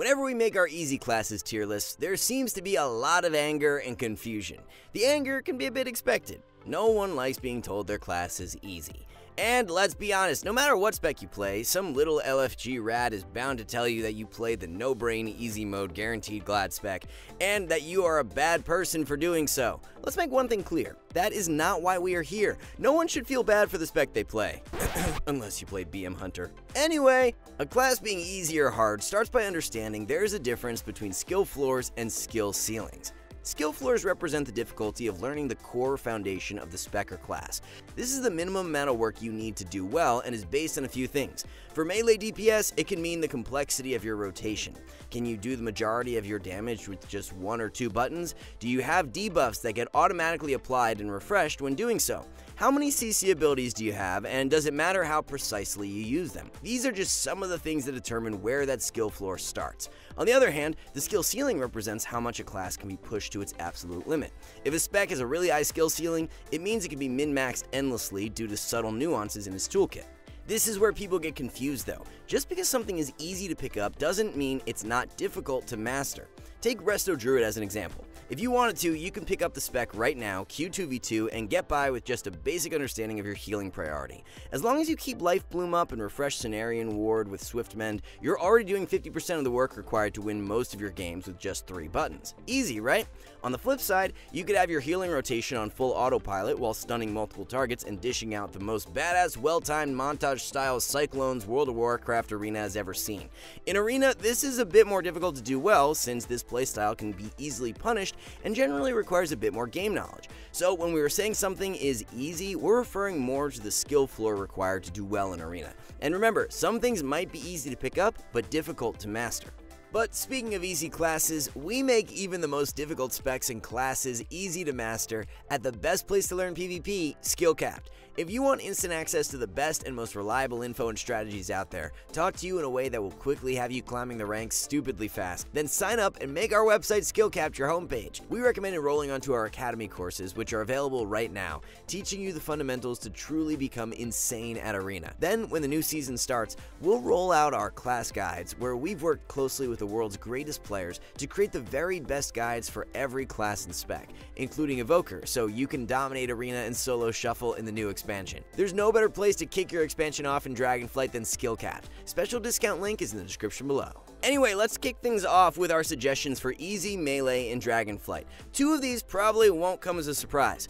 Whenever we make our easy classes tier lists, there seems to be a lot of anger and confusion. The anger can be a bit expected. No one likes being told their class is easy. And let's be honest, no matter what spec you play, some little LFG rat is bound to tell you that you play the no brain easy mode guaranteed glad spec, and that you are a bad person for doing so. Let's make one thing clear that is not why we are here. No one should feel bad for the spec they play. Unless you play BM Hunter. Anyway, a class being easy or hard starts by understanding there is a difference between skill floors and skill ceilings. Skill floors represent the difficulty of learning the core foundation of the spec or class. This is the minimum amount of work you need to do well and is based on a few things. For melee DPS, it can mean the complexity of your rotation. Can you do the majority of your damage with just one or two buttons? Do you have debuffs that get automatically applied and refreshed when doing so? How many CC abilities do you have, and does it matter how precisely you use them? These are just some of the things that determine where that skill floor starts. On the other hand, the skill ceiling represents how much a class can be pushed to its absolute limit. If a spec has a really high skill ceiling, it means it can be min-maxed endlessly due to subtle nuances in its toolkit. This is where people get confused though. Just because something is easy to pick up doesn't mean it's not difficult to master. Take Resto Druid as an example. If you wanted to, you can pick up the spec right now, Q2v2, and get by with just a basic understanding of your healing priority. As long as you keep Life Bloom up and refresh Cenarion Ward with Swift Mend, you're already doing 50% of the work required to win most of your games with just 3 buttons. Easy, right? On the flip side, you could have your healing rotation on full autopilot while stunning multiple targets and dishing out the most badass, well-timed montage-style Cyclones World of Warcraft arena has ever seen. In Arena, this is a bit more difficult to do well since this playstyle can be easily punished and generally requires a bit more game knowledge. So when we were saying something is easy, we're referring more to the skill floor required to do well in Arena. And remember, some things might be easy to pick up, but difficult to master. But speaking of easy classes, we make even the most difficult specs and classes easy to master at the best place to learn PvP, Skillcapped. If you want instant access to the best and most reliable info and strategies out there, talk to you in a way that will quickly have you climbing the ranks stupidly fast, then sign up and make our website Skillcapped your homepage. We recommend enrolling onto our Academy courses, which are available right now, teaching you the fundamentals to truly become insane at Arena. Then, when the new season starts, we'll roll out our class guides, where we've worked closely with the world's greatest players to create the very best guides for every class and spec, including Evoker, so you can dominate Arena and solo shuffle in the new expansion. There's no better place to kick your expansion off in Dragonflight than Skillcapped. Special discount link is in the description below. Anyway, let's kick things off with our suggestions for easy melee in Dragonflight. Two of these probably won't come as a surprise.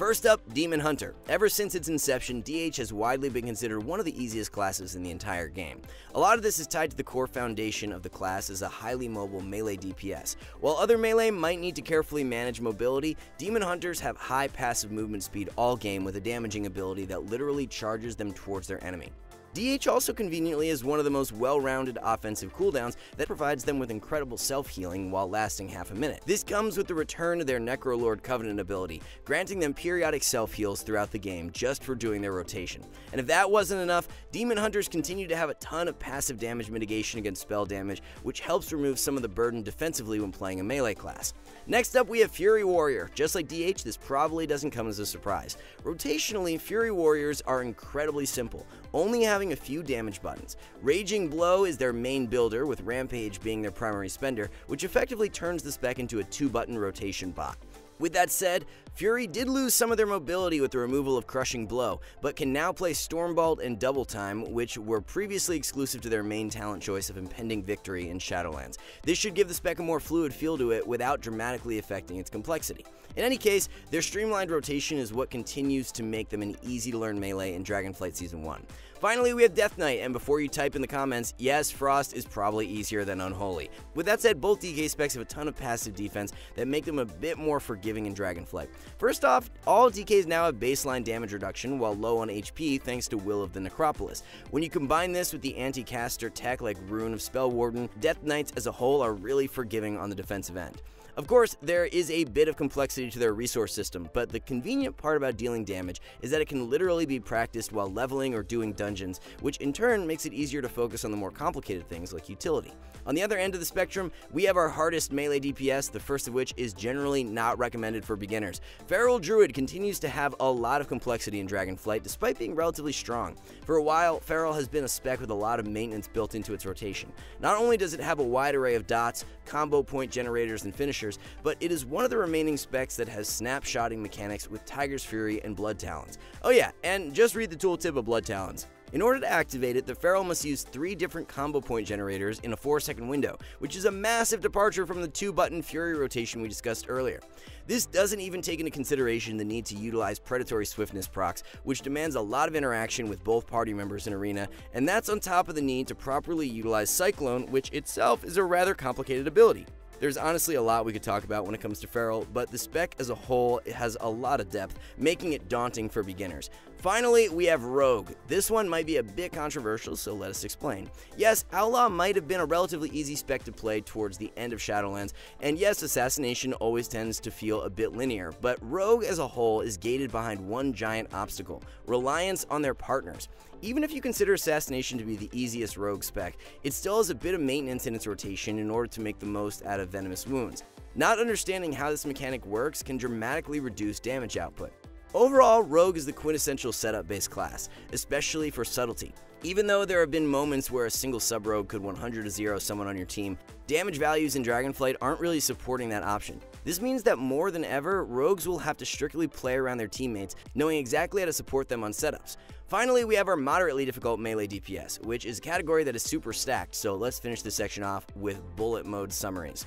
First up, Demon Hunter. Ever since its inception, DH has widely been considered one of the easiest classes in the entire game. A lot of this is tied to the core foundation of the class as a highly mobile melee DPS. While other melee might need to carefully manage mobility, Demon Hunters have high passive movement speed all game with a damaging ability that literally charges them towards their enemy. DH also conveniently is one of the most well-rounded offensive cooldowns that provides them with incredible self-healing while lasting half a minute. This comes with the return of their Necrolord Covenant ability, granting them periodic self-heals throughout the game just for doing their rotation. And if that wasn't enough, Demon Hunters continue to have a ton of passive damage mitigation against spell damage, which helps remove some of the burden defensively when playing a melee class. Next up, we have Fury Warrior. Just like DH, this probably doesn't come as a surprise. Rotationally, Fury Warriors are incredibly simple, only having a few damage buttons. Raging Blow is their main builder, with Rampage being their primary spender, which effectively turns the spec into a two-button rotation bot. With that said, Fury did lose some of their mobility with the removal of Crushing Blow, but can now play Stormbolt and Double Time, which were previously exclusive to their main talent choice of Impending Victory in Shadowlands. This should give the spec a more fluid feel to it without dramatically affecting its complexity. In any case, their streamlined rotation is what continues to make them an easy to learn melee in Dragonflight Season 1. Finally, we have Death Knight, and before you type in the comments, yes, Frost is probably easier than Unholy. With that said, both DK specs have a ton of passive defense that make them a bit more forgiving in Dragonflight. First off, all DKs now have baseline damage reduction while low on HP thanks to Will of the Necropolis. When you combine this with the anti-caster tech like Rune of Spellwarding, Death Knights as a whole are really forgiving on the defensive end. Of course, there is a bit of complexity to their resource system, but the convenient part about dealing damage is that it can literally be practiced while leveling or doing dungeons, which in turn makes it easier to focus on the more complicated things like utility. On the other end of the spectrum, we have our hardest melee DPS, the first of which is generally not recommended for beginners. Feral Druid continues to have a lot of complexity in Dragonflight despite being relatively strong. For a while, Feral has been a spec with a lot of maintenance built into its rotation. Not only does it have a wide array of dots, combo point generators, and finishers, but it is one of the remaining specs that has snapshotting mechanics with Tiger's Fury and Blood Talons. Oh yeah, and just read the tooltip of Blood Talons. In order to activate it, the Feral must use three different combo point generators in a 4 second window, which is a massive departure from the 2 button Fury rotation we discussed earlier. This doesn't even take into consideration the need to utilize Predatory Swiftness procs, which demands a lot of interaction with both party members in Arena, and that's on top of the need to properly utilize Cyclone, which itself is a rather complicated ability. There's honestly a lot we could talk about when it comes to Feral, but the spec as a whole has a lot of depth, making it daunting for beginners. Finally, we have Rogue. This one might be a bit controversial, so let us explain. Yes, Outlaw might have been a relatively easy spec to play towards the end of Shadowlands, and yes, Assassination always tends to feel a bit linear, but Rogue as a whole is gated behind one giant obstacle reliance on their partners. Even if you consider Assassination to be the easiest rogue spec, it still has a bit of maintenance in its rotation in order to make the most out of Venomous Wounds. Not understanding how this mechanic works can dramatically reduce damage output. Overall, Rogue is the quintessential setup-based class, especially for subtlety. Even though there have been moments where a single sub-rogue could 100 0 someone on your team, damage values in Dragonflight aren't really supporting that option. This means that more than ever, rogues will have to strictly play around their teammates, knowing exactly how to support them on setups. Finally, we have our moderately difficult melee DPS, which is a category that is super stacked, so let's finish this section off with bullet mode summaries.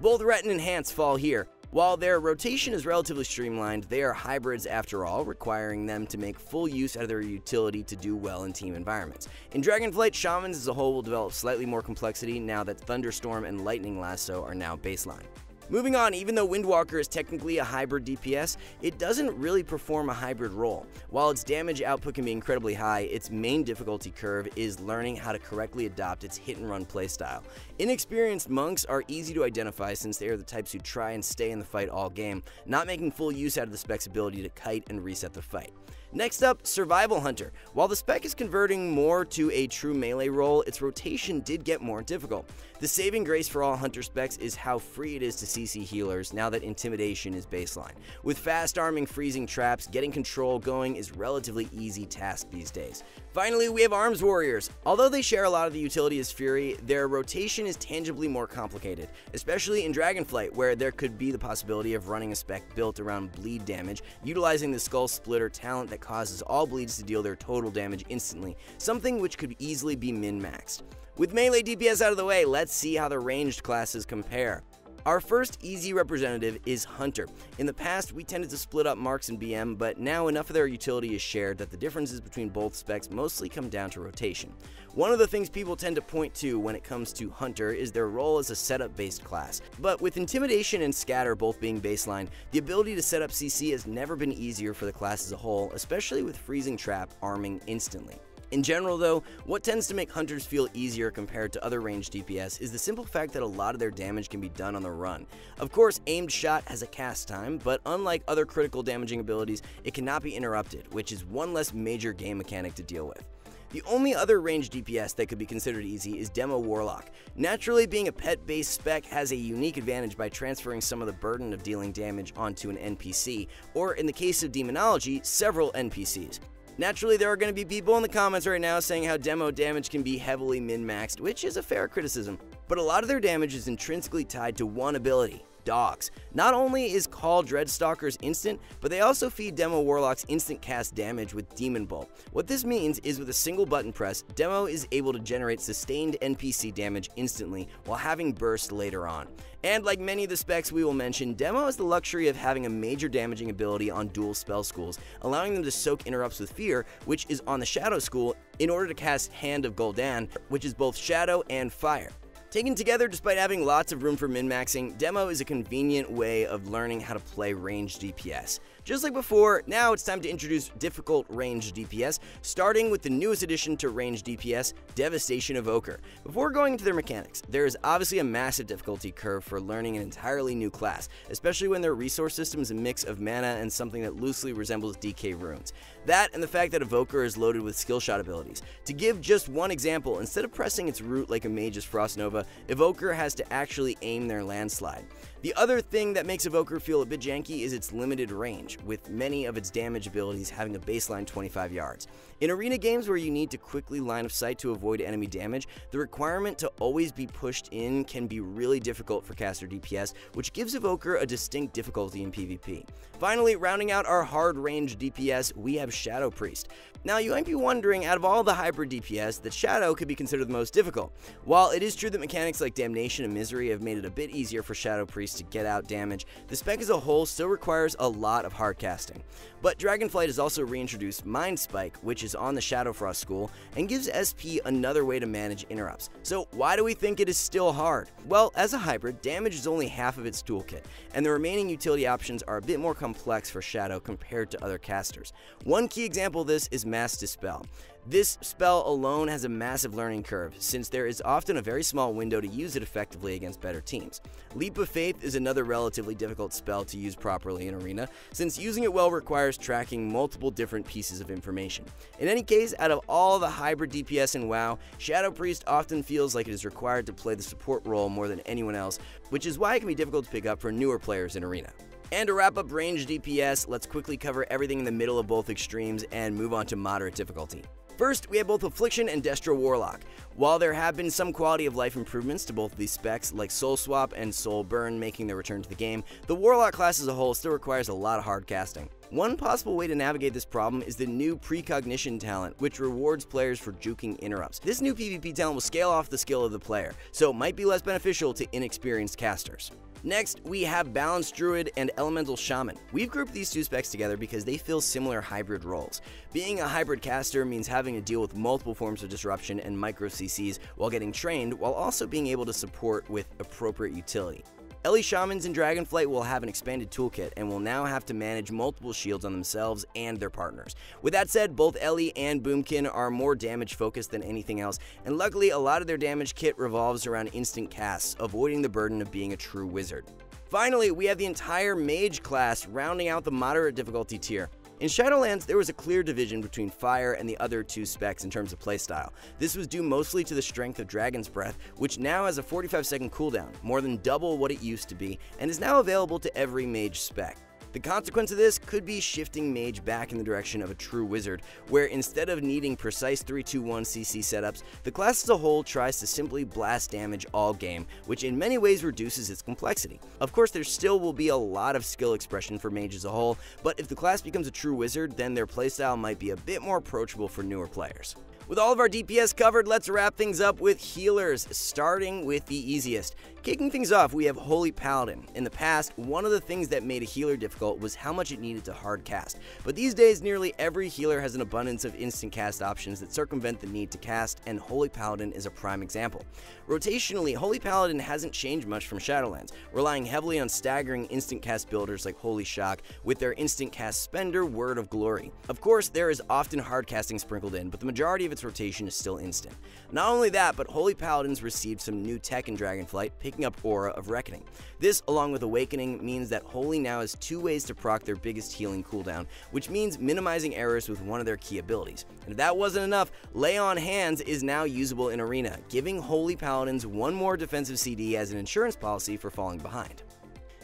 Both Ret and Enhance fall here, while their rotation is relatively streamlined, they are hybrids after all, requiring them to make full use out of their utility to do well in team environments. In Dragonflight, Shamans as a whole will develop slightly more complexity now that Thunderstorm and Lightning Lasso are now baseline. Moving on, even though Windwalker is technically a hybrid DPS, it doesn't really perform a hybrid role. While its damage output can be incredibly high, its main difficulty curve is learning how to correctly adopt its hit and run playstyle. Inexperienced monks are easy to identify since they are the types who try and stay in the fight all game, not making full use out of the spec's ability to kite and reset the fight. Next up, Survival Hunter. While the spec is converting more to a true melee role, its rotation did get more difficult. The saving grace for all Hunter specs is how free it is to CC healers now that Intimidation is baseline. With fast arming freezing traps, getting control going is relatively easy task these days. Finally, we have Arms Warriors. Although they share a lot of the utility as Fury, their rotation is tangibly more complicated, especially in Dragonflight, where there could be the possibility of running a spec built around bleed damage, utilizing the Skull Splitter talent that causes all bleeds to deal their total damage instantly, something which could easily be min-maxed. With melee DPS out of the way, let's see how the ranged classes compare. Our first easy representative is Hunter. In the past, we tended to split up Marks and BM, but now enough of their utility is shared that the differences between both specs mostly come down to rotation. One of the things people tend to point to when it comes to Hunter is their role as a setup-based class, but with Intimidation and Scatter both being baseline, the ability to set up CC has never been easier for the class as a whole, especially with Freezing Trap arming instantly. In general though, what tends to make hunters feel easier compared to other ranged DPS is the simple fact that a lot of their damage can be done on the run. Of course, aimed shot has a cast time, but unlike other critical damaging abilities, it cannot be interrupted, which is one less major game mechanic to deal with. The only other ranged DPS that could be considered easy is Demo Warlock. Naturally, being a pet-based spec has a unique advantage by transferring some of the burden of dealing damage onto an NPC, or in the case of Demonology, several NPCs. Naturally, there are going to be people in the comments right now saying how demo damage can be heavily min-maxed, which is a fair criticism, but a lot of their damage is intrinsically tied to one ability, dogs. Not only is Call Dreadstalkers instant, but they also feed Demo Warlock's instant cast damage with Demon Bolt. What this means is with a single button press, Demo is able to generate sustained NPC damage instantly while having burst later on. And like many of the specs we will mention, Demo has the luxury of having a major damaging ability on dual spell schools, allowing them to soak interrupts with fear, which is on the Shadow School, in order to cast Hand of Gul'dan, which is both Shadow and Fire. Taken together, despite having lots of room for min-maxing, Demo is a convenient way of learning how to play ranged DPS. Just like before, now it's time to introduce difficult ranged DPS, starting with the newest addition to ranged DPS, Devastation Evoker. Before going into their mechanics, there is obviously a massive difficulty curve for learning an entirely new class, especially when their resource system is a mix of mana and something that loosely resembles DK runes. That and the fact that Evoker is loaded with skill shot abilities. To give just one example, instead of pressing its root like a mage's Frost Nova, lava, Evoker has to actually aim their landslide. The other thing that makes Evoker feel a bit janky is its limited range, with many of its damage abilities having a baseline 25 yards. In arena games where you need to quickly line of sight to avoid enemy damage, the requirement to always be pushed in can be really difficult for caster DPS, which gives Evoker a distinct difficulty in PvP. Finally, rounding out our hard range DPS, we have Shadow Priest. Now, you might be wondering, out of all the hybrid DPS, that Shadow could be considered the most difficult. While it is true that mechanics like Damnation and Misery have made it a bit easier for Shadow Priest to get out damage, the spec as a whole still requires a lot of hard casting. But Dragonflight has also reintroduced Mind Spike, which is on the Shadowfrost school, and gives SP another way to manage interrupts. So why do we think it is still hard? Well, as a hybrid, damage is only half of its toolkit, and the remaining utility options are a bit more complex for Shadow compared to other casters. One key example of this is Mass Dispel. This spell alone has a massive learning curve, since there is often a very small window to use it effectively against better teams. Leap of Faith is another relatively difficult spell to use properly in Arena, since using it well requires tracking multiple different pieces of information. In any case, out of all the hybrid DPS in WoW, Shadow Priest often feels like it is required to play the support role more than anyone else, which is why it can be difficult to pick up for newer players in Arena. And to wrap up range DPS, let's quickly cover everything in the middle of both extremes and move on to moderate difficulty. First, we have both Affliction and Destro Warlock. While there have been some quality of life improvements to both these specs, like Soul Swap and Soul Burn making their return to the game, the Warlock class as a whole still requires a lot of hard casting. One possible way to navigate this problem is the new Precognition talent, which rewards players for juking interrupts. This new PvP talent will scale off the skill of the player, so it might be less beneficial to inexperienced casters. Next, we have Balanced Druid and Elemental Shaman. We've grouped these two specs together because they fill similar hybrid roles. Being a hybrid caster means having to deal with multiple forms of disruption and micro CCs while getting trained, while also being able to support with appropriate utility. Ele Shamans in Dragonflight will have an expanded toolkit and will now have to manage multiple shields on themselves and their partners. With that said, both Ele and Boomkin are more damage focused than anything else, and luckily a lot of their damage kit revolves around instant casts, avoiding the burden of being a true wizard. Finally, we have the entire Mage class rounding out the moderate difficulty tier. In Shadowlands, there was a clear division between Fire and the other two specs in terms of playstyle. This was due mostly to the strength of Dragon's Breath, which now has a 45 second cooldown, more than double what it used to be, and is now available to every mage spec. The consequence of this could be shifting Mage back in the direction of a true wizard, where instead of needing precise 3-2-1 CC setups, the class as a whole tries to simply blast damage all game, which in many ways reduces its complexity. Of course, there still will be a lot of skill expression for Mage as a whole, but if the class becomes a true wizard, then their playstyle might be a bit more approachable for newer players. With all of our DPS covered, let's wrap things up with healers, starting with the easiest. Kicking things off, we have Holy Paladin. In the past, one of the things that made a healer difficult was how much it needed to hard cast, but these days nearly every healer has an abundance of instant cast options that circumvent the need to cast, and Holy Paladin is a prime example. Rotationally, Holy Paladin hasn't changed much from Shadowlands, relying heavily on staggering instant cast builders like Holy Shock with their instant cast spender Word of Glory. Of course, there is often hard casting sprinkled in, but the majority of its rotation is still instant. Not only that, but Holy Paladins received some new tech in Dragonflight, picking up Aura of Reckoning. This, along with Awakening, means that Holy now has two ways to proc their biggest healing cooldown, which means minimizing errors with one of their key abilities. And if that wasn't enough, Lay on Hands is now usable in Arena, giving Holy Paladins one more defensive CD as an insurance policy for falling behind.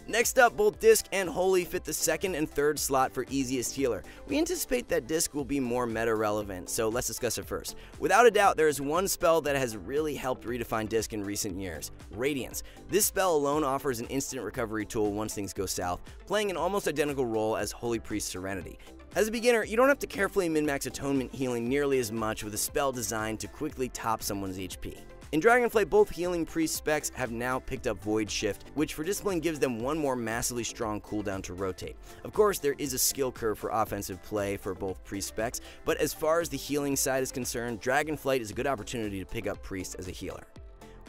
Next up, both Disc and Holy fit the second and third slot for easiest healer. We anticipate that Disc will be more meta relevant, so let's discuss it first. Without a doubt, there is one spell that has really helped redefine Disc in recent years Radiance. This spell alone offers an instant recovery tool once things go south, playing an almost identical role as Holy Priest Serenity. As a beginner, you don't have to carefully min-max atonement healing nearly as much with a spell designed to quickly top someone's HP. In Dragonflight, both Healing Priest specs have now picked up Void Shift, which for Discipline gives them one more massively strong cooldown to rotate. Of course, there is a skill curve for offensive play for both Priest specs, but as far as the healing side is concerned, Dragonflight is a good opportunity to pick up Priest as a healer.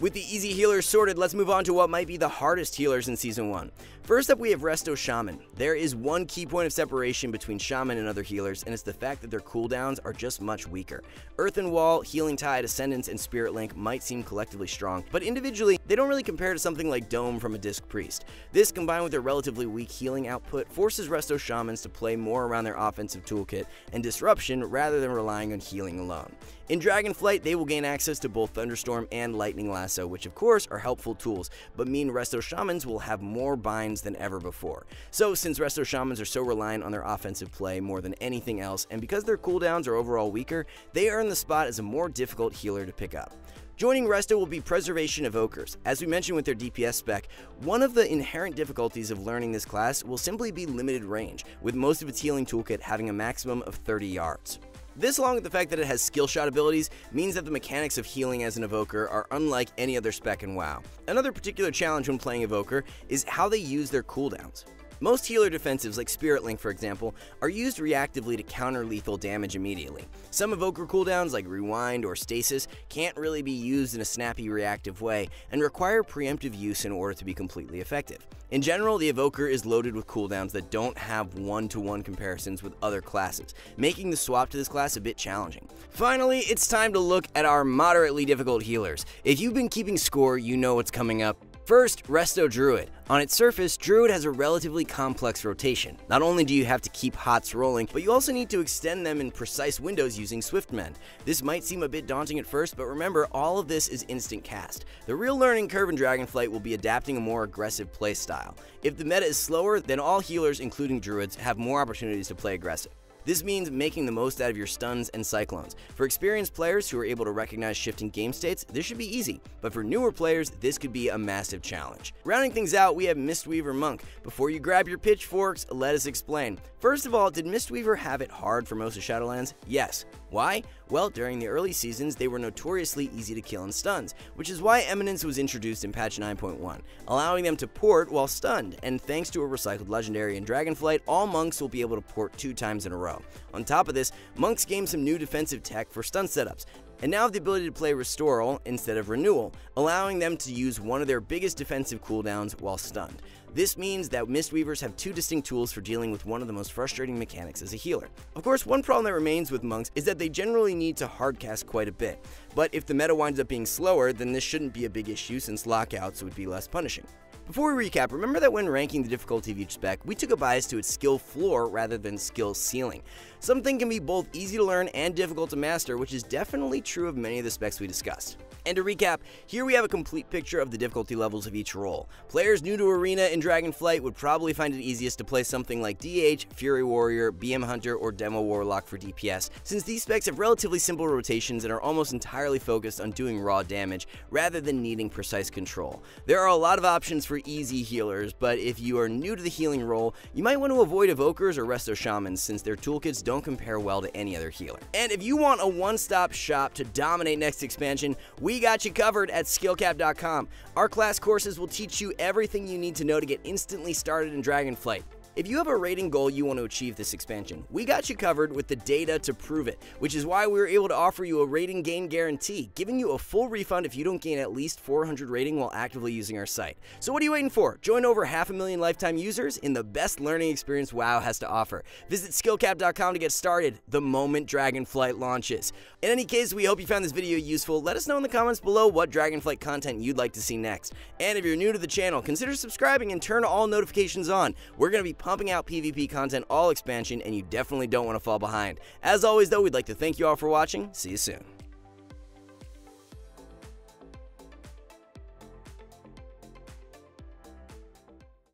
With the easy healers sorted, let's move on to what might be the hardest healers in Season 1. First up, we have Resto Shaman. There is one key point of separation between Shaman and other healers, and it's the fact that their cooldowns are just much weaker. Earthen Wall, Healing Tide, Ascendance, and Spirit Link might seem collectively strong, but individually, they don't really compare to something like Dome from a Disc Priest. This, combined with their relatively weak healing output, forces Resto Shamans to play more around their offensive toolkit and disruption rather than relying on healing alone. In Dragonflight, they will gain access to both Thunderstorm and Lightning Lasso, which of course are helpful tools, but mean Resto Shamans will have more binds than ever before. So, since Resto Shamans are so reliant on their offensive play more than anything else, and because their cooldowns are overall weaker, they earn the spot as a more difficult healer to pick up. Joining Resto will be Preservation Evokers. As we mentioned with their DPS spec, one of the inherent difficulties of learning this class will simply be limited range, with most of its healing toolkit having a maximum of 30 yards. This, along with the fact that it has skill shot abilities, means that the mechanics of healing as an evoker are unlike any other spec in WoW. Another particular challenge when playing evoker is how they use their cooldowns. Most healer defensives, like Spirit Link for example, are used reactively to counter lethal damage immediately. Some evoker cooldowns, like Rewind or Stasis, can't really be used in a snappy reactive way and require preemptive use in order to be completely effective. In general, the evoker is loaded with cooldowns that don't have one-to-one -one comparisons with other classes, making the swap to this class a bit challenging. Finally, it's time to look at our moderately difficult healers. If you've been keeping score, you know what's coming up. First, Resto Druid. On its surface, Druid has a relatively complex rotation. Not only do you have to keep HOTS rolling, but you also need to extend them in precise windows using Swiftmend. This might seem a bit daunting at first, but remember, all of this is instant cast. The real learning curve in Dragonflight will be adapting a more aggressive playstyle. If the meta is slower, then all healers, including Druids, have more opportunities to play aggressive. This means making the most out of your stuns and cyclones. For experienced players who are able to recognize shifting game states, this should be easy, but for newer players, this could be a massive challenge. Rounding things out, we have Mistweaver Monk. Before you grab your pitchforks, let us explain. First of all, did Mistweaver have it hard for most of Shadowlands? Yes. Why? Well, during the early seasons, they were notoriously easy to kill in stuns, which is why Eminence was introduced in patch 9.1, allowing them to port while stunned, and thanks to a recycled legendary in Dragonflight, all monks will be able to port two times in a row. On top of this, monks gained some new defensive tech for stun setups, and now have the ability to play Restoral instead of Renewal, allowing them to use one of their biggest defensive cooldowns while stunned. This means that Mistweavers have two distinct tools for dealing with one of the most frustrating mechanics as a healer. Of course, one problem that remains with monks is that they generally need to hardcast quite a bit, but if the meta winds up being slower, then this shouldn't be a big issue since lockouts would be less punishing. Before we recap, remember that when ranking the difficulty of each spec, we took a bias to its skill floor rather than skill ceiling. Something can be both easy to learn and difficult to master, which is definitely true of many of the specs we discussed. And to recap, here we have a complete picture of the difficulty levels of each role. Players new to Arena and Dragonflight would probably find it easiest to play something like DH, Fury Warrior, BM Hunter, or Demo Warlock for DPS, since these specs have relatively simple rotations and are almost entirely focused on doing raw damage rather than needing precise control. There are a lot of options for easy healers, but if you are new to the healing role, you might want to avoid Evokers or Resto Shamans since their toolkits don't compare well to any other healer. And if you want a one-stop shop to dominate next expansion, we we got you covered at skill-capped.com. Our class courses will teach you everything you need to know to get instantly started in Dragonflight. If you have a rating goal you want to achieve this expansion, we got you covered with the data to prove it, which is why we were able to offer you a rating gain guarantee, giving you a full refund if you don't gain at least 400 rating while actively using our site. So what are you waiting for? Join over half a million lifetime users in the best learning experience WoW has to offer. Visit skill-capped.com to get started the moment Dragonflight launches. In any case, we hope you found this video useful. Let us know in the comments below what Dragonflight content you'd like to see next. And if you're new to the channel, consider subscribing and turn all notifications on. We're going to be pumping out PvP content all expansion, and you definitely don't want to fall behind. As always, though, we'd like to thank you all for watching. See you soon.